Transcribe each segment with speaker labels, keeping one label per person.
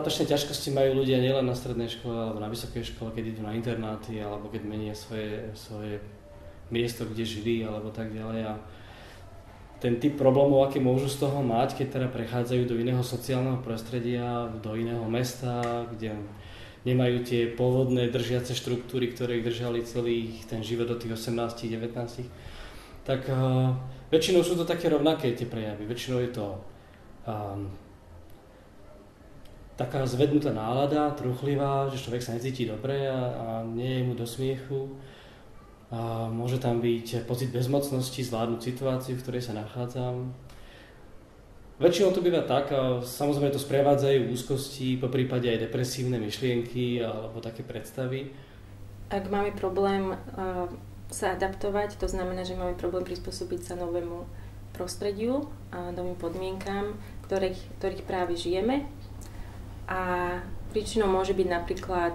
Speaker 1: adaptačné ťažkosti majú ľudia nielen na strednej škole alebo na vysokej škole, keď idú na internáty alebo keď menia svoje, svoje miesto, kde žili alebo tak ďalej. A ten typ problémov, aký môžu z toho mať, keď teda prechádzajú do iného sociálneho prostredia, do iného mesta, kde nemajú tie pôvodné držiace štruktúry, ktoré ich držali celý ten život do tých 18-19, tak uh, väčšinou sú to také rovnaké tie prejavy. Väčšinou je to um, taká zvednutá nálada, truchlivá, že človek sa necíti dobre a, a nie je mu do smiechu. A môže tam byť pocit bezmocnosti, zvládnuť situáciu, v ktorej sa nachádzam. Väčšinou to býva tak, a samozrejme to sprevádzajú úzkosti, po prípade aj depresívne myšlienky alebo také predstavy.
Speaker 2: Ak máme problém uh, sa adaptovať, to znamená, že máme problém prispôsobiť sa novému prostrediu a novým podmienkám, ktorých, ktorých práve žijeme, a príčinou môže byť napríklad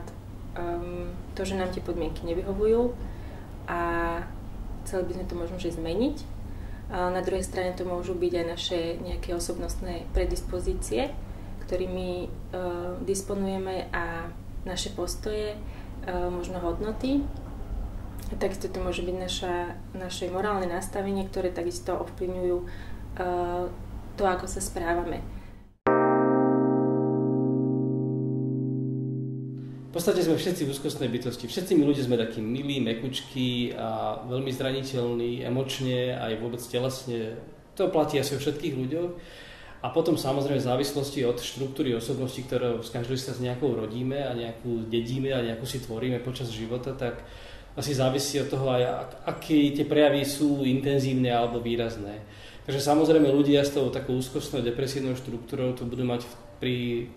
Speaker 2: um, to, že nám tie podmienky nevyhovujú a chceli by sme to možno že zmeniť. A na druhej strane to môžu byť aj naše nejaké osobnostné predispozície, ktorými uh, disponujeme a naše postoje, uh, možno hodnoty. A takisto to môže byť naša, naše morálne nastavenie, ktoré takisto ovplyvňujú uh, to, ako sa správame.
Speaker 1: Podstate sme všetci úzkostné bytosti. Všetci my ľudia sme takí milí, mekučky a veľmi zraniteľní, emočne aj vôbec telesne. To platí asi o všetkých ľuďoch. A potom samozrejme v závislosti od štruktúry osobnosti, ktoré z každej sa s nejakou rodíme a nejakú dedíme a nejakú si tvoríme počas života, tak asi závisí od toho aj, aké tie prejavy sú intenzívne alebo výrazné. Takže samozrejme ľudia s tou takou úzkostnou depresívnou štruktúrou to budú mať pri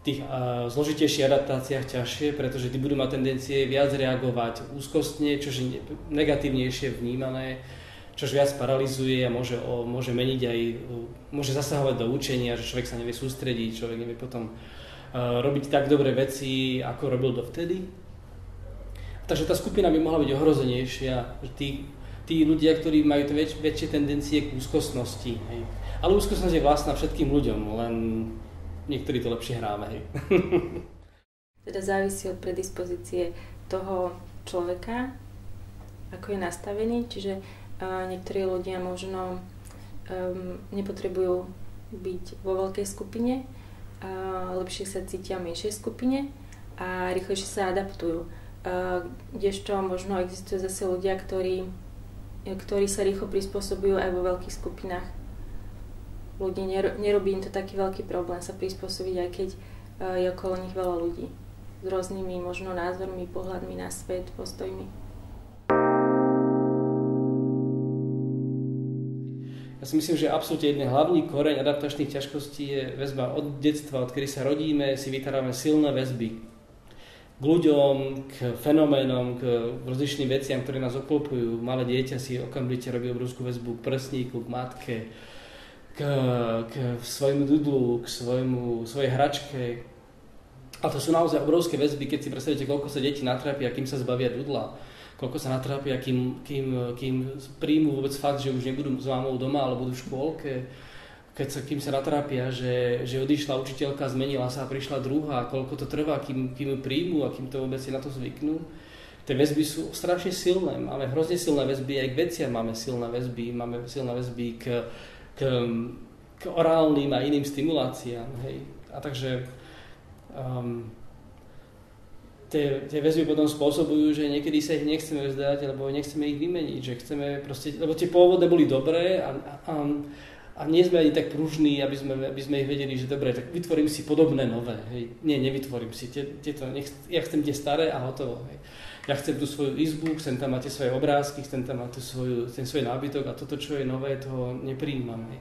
Speaker 1: tých uh, zložitejších adaptáciách ťažšie, pretože tí budú mať tendencie viac reagovať úzkostne, čož je negatívnejšie vnímané, čož viac paralizuje a môže, o, môže meniť aj, môže zasahovať do učenia, že človek sa nevie sústrediť, človek nevie potom robiť tak dobré veci, ako robil dovtedy. Takže tá skupina by mohla byť ohrozenejšia, tí, tí ľudia, ktorí majú väč, väčšie tendencie k úzkostnosti. Hej. Ale úzkostnosť je vlastná všetkým ľuďom, len niektorí to lepšie hráme. Hej.
Speaker 2: teda závisí od predispozície toho človeka, ako je nastavený, čiže uh, niektorí ľudia možno um, nepotrebujú byť vo veľkej skupine, uh, lepšie sa cítia v menšej skupine a rýchlejšie sa adaptujú. Uh, kdežto možno existujú zase ľudia, ktorí, ktorí sa rýchlo prispôsobujú aj vo veľkých skupinách ľudí, nerobí im to taký veľký problém sa prispôsobiť, aj keď eh, je okolo nich veľa ľudí s rôznymi možno názormi, pohľadmi na svet, postojmi.
Speaker 1: Ja si myslím, že absolútne jeden hlavný koreň adaptačných ťažkostí je väzba od detstva, odkedy sa rodíme, si vytvárame silné väzby k ľuďom, k fenoménom, k rozličným veciam, ktoré nás obklopujú. Malé dieťa si okamžite robí obrovskú väzbu k prsníku, k matke, k, k svojmu dudlu, k svojmu, svojej hračke. A to sú naozaj obrovské väzby, keď si predstavíte, koľko sa deti natrápia, kým sa zbavia dudla. Koľko sa natrápia, kým, kým, kým príjmu vôbec fakt, že už nebudú s mámou doma, ale budú v škôlke. Keď sa, kým sa natrápia, že, že odišla učiteľka, zmenila sa a prišla druhá. Koľko to trvá, kým, kým ju príjmu a kým to vôbec si na to zvyknú. Tie väzby sú strašne silné. Máme hrozne silné väzby, aj k veciam máme silné väzby. Máme silné väzby k, k, k orálnym a iným stimuláciám. Hej. A takže um, tie, tie väzby potom spôsobujú, že niekedy sa ich nechceme vzdať, alebo nechceme ich vymeniť, že chceme proste, lebo tie pôvodné boli dobré a, a, a nie sme ani tak pružní, aby sme, aby sme ich vedeli, že dobre, tak vytvorím si podobné nové. Hej. Nie, nevytvorím si. Tie, tieto, nech, ja chcem tie staré a hotovo. Hej. Ja chcem tú svoju izbu, chcem tam mať tie svoje obrázky, chcem tam mať svoju, ten svoj nábytok a toto, čo je nové, to nepríjmam. Hej.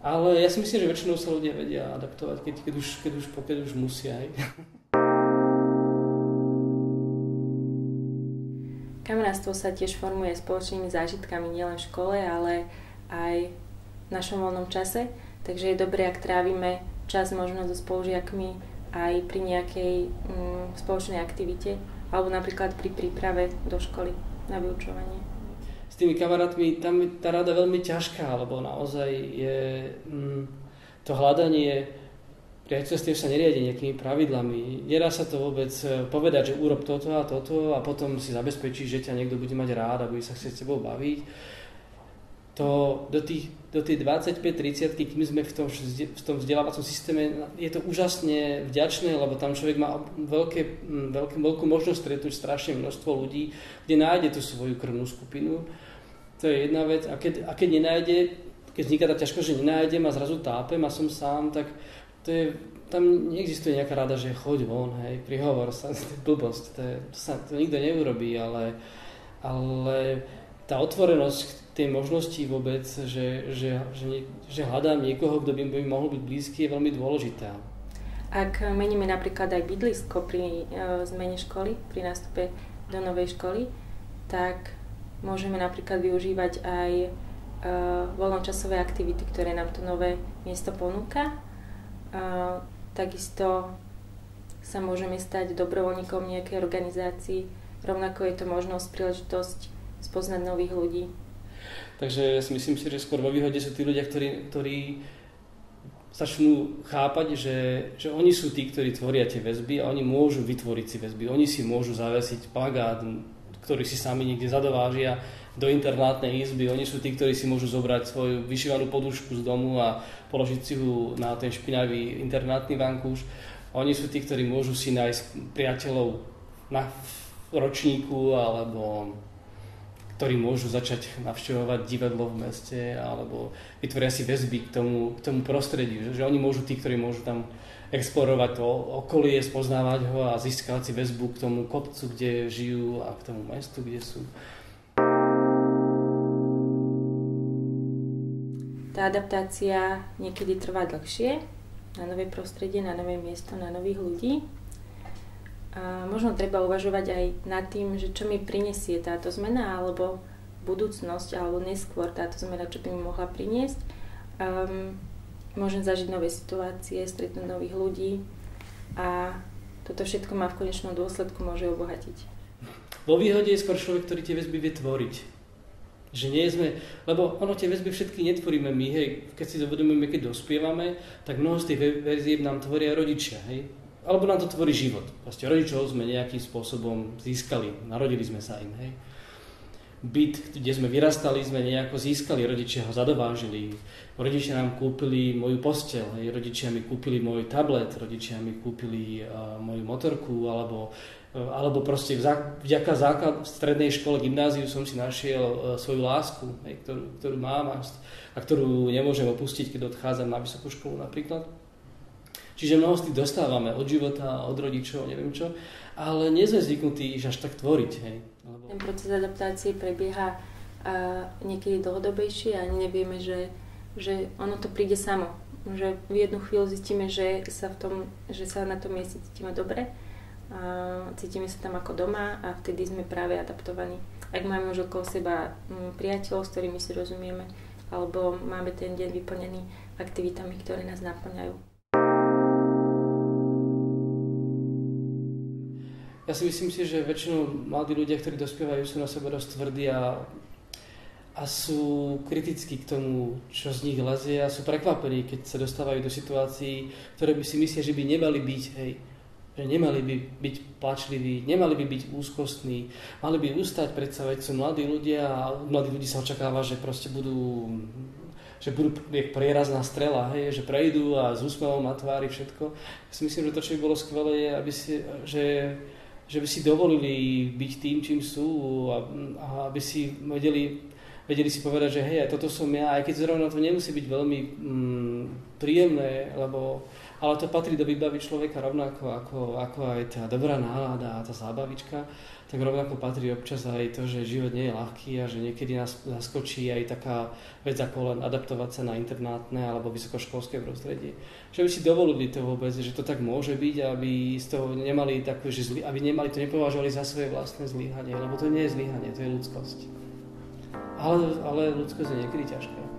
Speaker 1: Ale ja si myslím, že väčšinou sa ľudia vedia adaptovať, keď, keď, už, keď, už, keď už musia. Hej.
Speaker 2: Kamarátstvo sa tiež formuje spoločnými zážitkami nielen v škole, ale aj našom voľnom čase, takže je dobré, ak trávime čas možno so spolužiakmi aj pri nejakej mm, spoločnej aktivite alebo napríklad pri príprave do školy na vyučovanie.
Speaker 1: S tými kamarátmi tam je tá rada veľmi ťažká, lebo naozaj je mm, to hľadanie priateľstiev sa neriadi nejakými pravidlami. Nedá sa to vôbec e, povedať, že urob toto a toto a potom si zabezpečí, že ťa niekto bude mať rád a bude sa chcieť s tebou baviť. To do tých, do tých 25-30, kým sme v tom, v tom vzdelávacom systéme, je to úžasne vďačné, lebo tam človek má veľké, veľké, veľkú možnosť stretnúť strašne množstvo ľudí, kde nájde tú svoju krvnú skupinu. To je jedna vec. A keď, a keď nenájde, keď vzniká tá ťažkosť, že nenájdem a zrazu tápem a som sám, tak to je, tam neexistuje nejaká rada, že choď von, hej, prihovor sa, to je blbosť, to, je, to sa to nikto neurobí, ale, ale tá otvorenosť tej možnosti vôbec, že, že, že, že hľadám niekoho, kto by mi mohol byť blízky, je veľmi dôležitá.
Speaker 2: Ak meníme napríklad aj bydlisko pri e, zmene školy, pri nástupe do novej školy, tak môžeme napríklad využívať aj e, voľnočasové aktivity, ktoré nám to nové miesto ponúka a takisto sa môžeme stať dobrovoľníkom nejakej organizácii. Rovnako je to možnosť, príležitosť spoznať nových ľudí.
Speaker 1: Takže si myslím si, že skôr vo výhode sú tí ľudia, ktorí, ktorí začnú chápať, že, že oni sú tí, ktorí tvoria tie väzby a oni môžu vytvoriť si väzby. Oni si môžu zavesiť plagát, ktorý si sami niekde zadovážia do internátnej izby. Oni sú tí, ktorí si môžu zobrať svoju vyšívanú podušku z domu a položiť si ju na ten špinavý internátny vankúš. Oni sú tí, ktorí môžu si nájsť priateľov na ročníku alebo ktorí môžu začať navštevovať divadlo v meste alebo vytvoria si väzby k tomu, k tomu prostrediu. Že, že oni môžu, tí, ktorí môžu tam explorovať to okolie, spoznávať ho a získať si väzbu k tomu kopcu, kde žijú a k tomu mestu, kde sú.
Speaker 2: tá adaptácia niekedy trvá dlhšie na nové prostredie, na nové miesto, na nových ľudí. Možno treba uvažovať aj nad tým, že čo mi prinesie táto zmena, alebo budúcnosť, alebo neskôr táto zmena, čo by mi mohla priniesť. Um, môžem zažiť nové situácie, stretnúť nových ľudí a toto všetko ma v konečnom dôsledku môže obohatiť.
Speaker 1: Vo výhode je skôr človek, ktorý tie väzby vie tvoriť že nie sme, lebo ono tie väzby všetky netvoríme my, hej, keď si zovedomíme, keď dospievame, tak mnoho z tých väzieb nám tvoria rodičia, hej, alebo nám to tvorí život. Proste rodičov sme nejakým spôsobom získali, narodili sme sa im, hej. Byt, kde sme vyrastali, sme nejako získali, rodičia ho zadovážili, rodičia nám kúpili moju postel, hej, rodičia mi kúpili môj tablet, rodičia mi kúpili uh, moju motorku, alebo Eh, alebo proste vďaka základ, strednej škole, gymnáziu som si našiel uh, svoju lásku, hej, ktorú, ktorú mám a, a ktorú nemôžem opustiť, keď odchádzam na vysokú školu napríklad. Čiže mnoho z tých dostávame od života, od rodičov, neviem čo, ale nie sme zvyknutí až tak tvoriť. Hej.
Speaker 2: Lebo... Ten proces adaptácie prebieha uh, niekedy dlhodobejšie a nevieme, že, že ono to príde samo. Že v jednu chvíľu zistíme, že sa, v tom, že sa na tom mieste cítime dobre a cítime sa tam ako doma a vtedy sme práve adaptovaní. Ak máme už okolo seba mm, priateľov, s ktorými si rozumieme, alebo máme ten deň vyplnený aktivitami, ktoré nás naplňajú.
Speaker 1: Ja si myslím si, že väčšinou mladí ľudia, ktorí dospievajú, sú na sebe dosť tvrdí a, a sú kritickí k tomu, čo z nich lezie a sú prekvapení, keď sa dostávajú do situácií, ktoré by si myslia, že by nemali byť. Hej že nemali by byť plačliví, nemali by byť úzkostní, mali by ustať predsa, veď sú mladí ľudia a mladí ľudí sa očakáva, že proste budú že budú jak prierazná strela, hej, že prejdú a s úsmevom na tvári všetko. Ja si myslím, že to, čo by bolo skvelé, je, aby si, že, že by si dovolili byť tým, čím sú a, a aby si vedeli, vedeli si povedať, že hej, toto som ja, aj keď zrovna to nemusí byť veľmi mm, príjemné, lebo ale to patrí do výbavy človeka rovnako ako, ako aj tá dobrá nálada a tá zábavička, tak rovnako patrí občas aj to, že život nie je ľahký a že niekedy nás zaskočí aj taká vec ako len adaptovať sa na internátne alebo vysokoškolské prostredie. Že by si dovolili to vôbec, že to tak môže byť, aby z toho nemali takú, že zli, aby nemali to nepovažovali za svoje vlastné zlyhanie, lebo to nie je zlyhanie, to je ľudskosť. Ale, ale ľudskosť je niekedy ťažká.